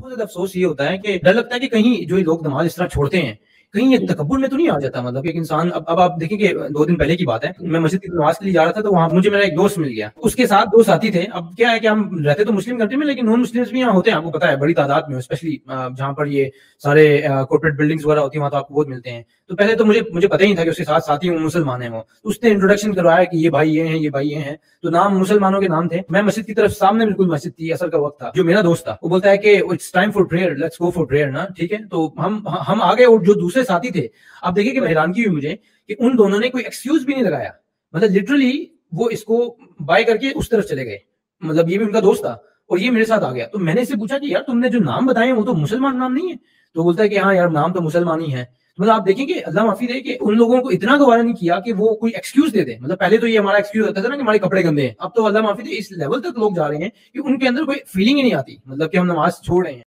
बहुत ज़्यादा अफसोस ये होता है कि डर लगता है कि कहीं जो लोग नमाज़ इस तरह छोड़ते हैं कहीं ये तकबर में तो नहीं आ जाता मतलब? एक इंसान अब अब आप देखेंगे दो दिन पहले की बात है मैं मस्जिद की नमाज़ के लिए जा रहा था तो वहाँ मुझे मेरा एक दोस्त मिल गया। उसके साथ दो साथी थे। अब क्या है कि हम रहते तो मुस्लिम कंट्री में लेकिन नॉन मुस्लिम भी यहाँ होते हैं। आपको पता है बड़ी तादाद में स्पेशली जहाँ पर ये सारे कॉर्पोरेट बिल्डिंग्स वगैरह होती है वहाँ तो आपको बहुत मिलते हैं। तो पहले तो मुझे मुझे पता ही था कि उसके साथ साथी मुसलमान है वो। तो उसने इंट्रोडक्शन करवाया कि ये भाई ये हैं ये भाई ये हैं। तो नाम मुसलमानों के नाम थे। मैं मस्जिद की तरफ़ सामने बिल्कुल मस्जिद थी असर का वक्त था। जो मेरा दोस्त था वो बोलता है कि it's time for prayer let's go for prayer ना ठीक है? तो हम हम आगे और जो दूसरे साथी थे। आप देखिए कि हैरानगी हुई मुझे कि उन दोनों ने कोई एक्सक्यूज भी नहीं लगाया। मतलब लिटरली वो इसको बाय करके उस तरफ़ चले गए। मतलब ये भी उनका दोस्त था और ये मेरे साथ आ गया। तो मैंने इससे पूछा कि यार तुमने जो नाम बताए वो तो मुसलमान नाम नहीं है? तो बोलता है कि हाँ यार नाम तो मुसलमान ही है। मतलब आप देखेंगे अल्लाह माफ़ी दे कि उन लोगों को इतना गवारा नहीं किया कि वो कोई एक्सक्यूज दे दे। मतलब पहले तो ये हमारा एक्सक्यूज होता था ना कि हमारे कपड़े गंदे हैं। अब तो अल्लाह माफ़ी दे, इस लेवल तक लोग जा रहे हैं कि उनके अंदर कोई फीलिंग ही नहीं आती। मतलब कि हम नमाज़ छोड़ रहे हैं।